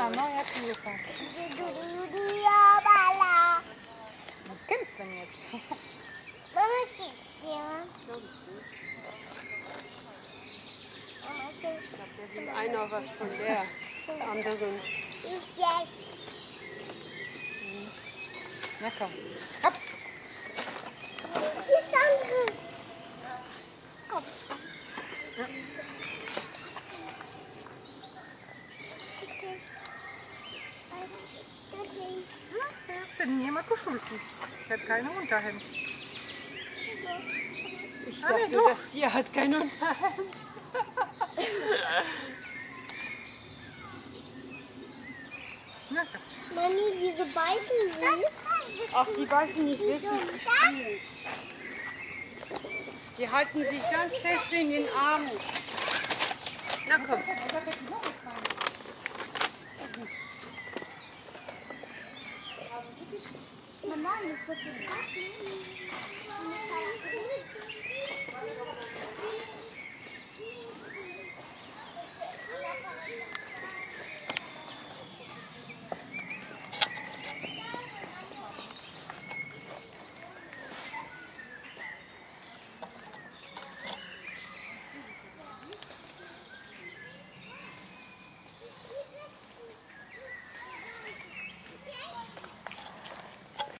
Mama, jak Luka. Bala. Kämpfen jetzt. Mama. Mama Kitzchen. Einer was von der anderen. Ich jetzt. Na komm. Hopp. Hier ist der andere. Komm. Okay. Okay. Das sind hier mal Kuschelki. Ich habe keine Unterhemd. Ich Ah, dachte, doch. das Tier hat kein Unterhemd. Mami, wieso beißen sie? Ach, die beißen nicht wirklich. Die halten sich ganz fest in den Armen. Na komm. 我爱你小心心